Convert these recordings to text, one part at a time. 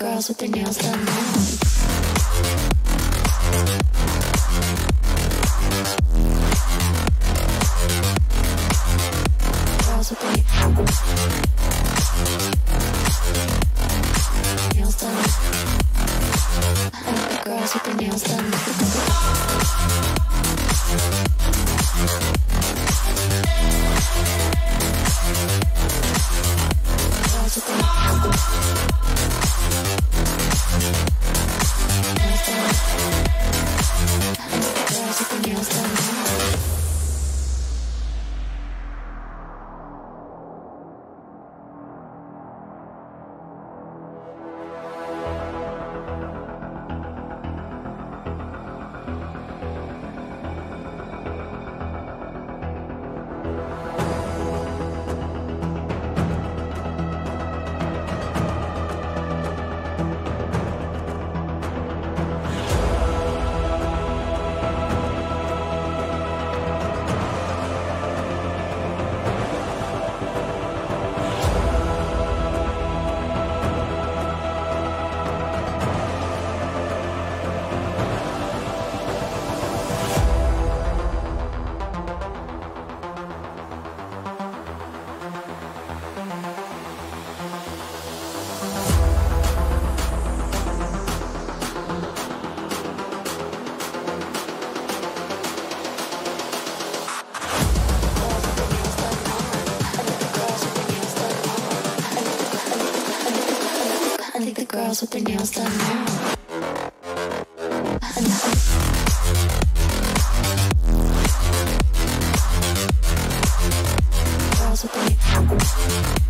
girls with their nails done girls with their nails done now. Girls with their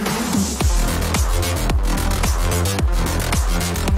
Thank you.